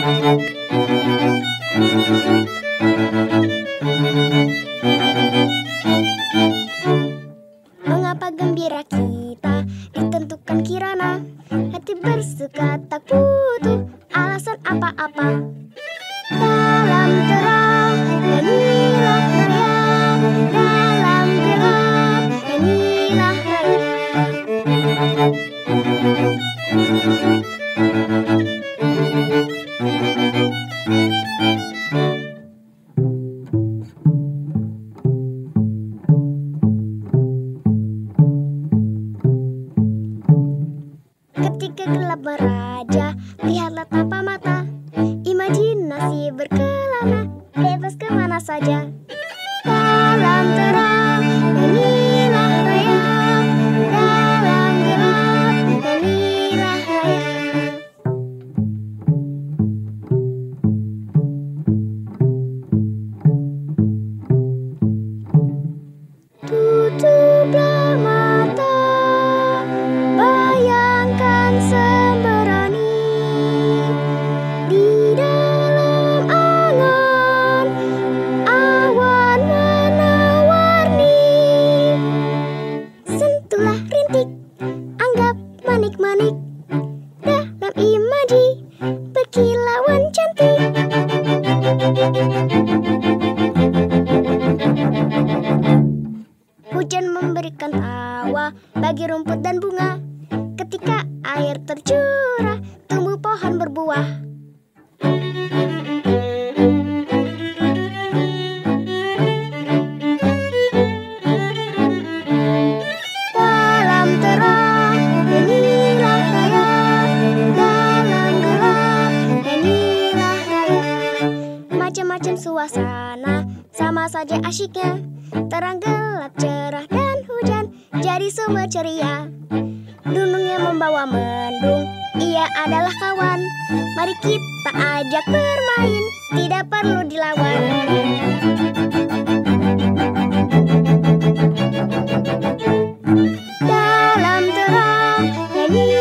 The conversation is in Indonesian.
Mengapa gembira kita ditentukan kirana? Hati bersuka tak butuh alasan apa-apa. Dalam terang nyanyilah raya Dalam gelap nyanyilah raya Ketika gelap meraja, lihatlah tanpa mata. Imajinasi berkelana, bebas ke mana saja. Dalam terang, manik-manik Dalam imaji Berkilauan cantik Hujan memberikan tawa bagi rumput dan bunga. Ketika air tercurah, tumbuh pohon berbuah. macam suasana. Sama saja asyiknya Terang gelap, cerah dan hujan. Jadi semua ceria. Dunung membawa mendung Ia adalah kawan. Mari kita ajak bermain Tidak perlu dilawan. Dalam terang nyanyi